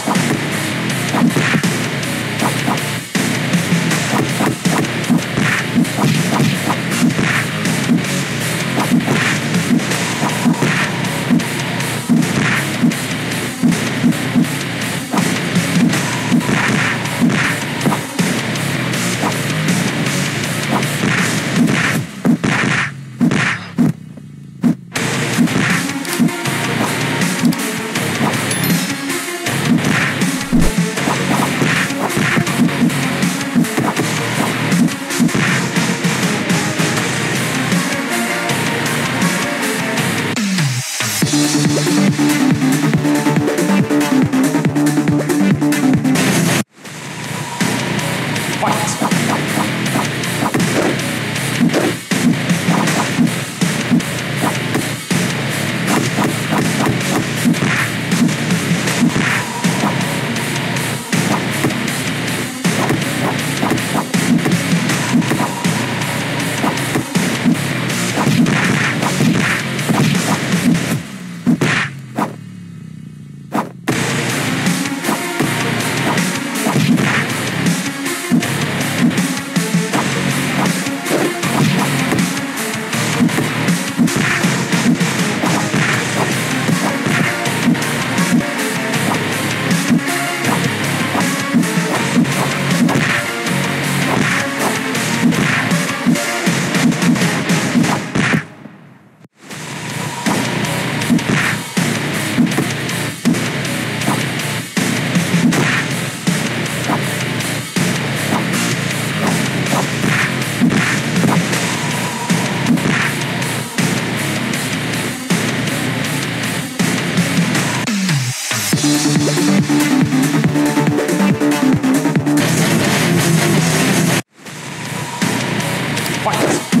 Podcast. Fight!